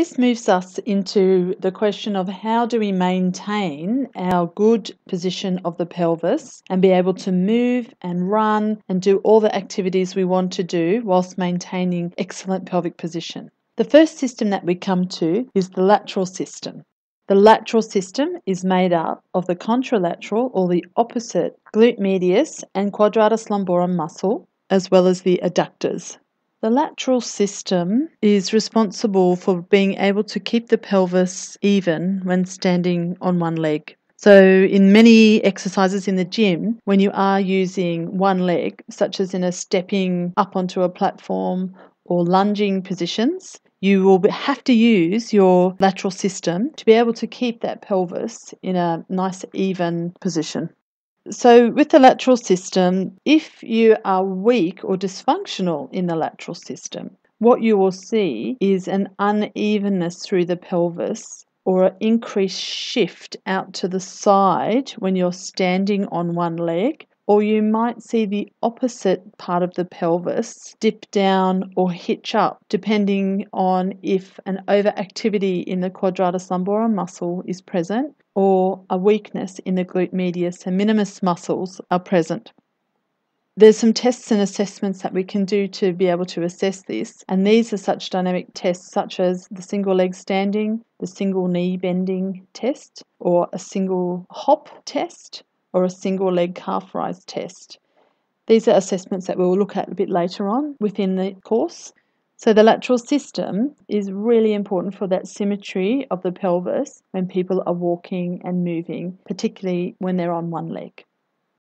This moves us into the question of how do we maintain our good position of the pelvis and be able to move and run and do all the activities we want to do whilst maintaining excellent pelvic position. The first system that we come to is the lateral system. The lateral system is made up of the contralateral or the opposite glute medius and quadratus lumborum muscle, as well as the adductors. The lateral system is responsible for being able to keep the pelvis even when standing on one leg. So, in many exercises in the gym, when you are using one leg, such as in a stepping up onto a platform or lunging positions, you will have to use your lateral system to be able to keep that pelvis in a nice, even position. So, with the lateral system, if you are weak or dysfunctional in the lateral system, what you will see is an unevenness through the pelvis or an increased shift out to the side when you're standing on one leg or you might see the opposite part of the pelvis dip down or hitch up, depending on if an overactivity in the quadratus lumborum muscle is present or a weakness in the glute medius and minimus muscles are present. There's some tests and assessments that we can do to be able to assess this, and these are such dynamic tests such as the single leg standing, the single knee bending test, or a single hop test, or a single leg calf rise test. These are assessments that we'll look at a bit later on within the course. So, the lateral system is really important for that symmetry of the pelvis when people are walking and moving, particularly when they're on one leg.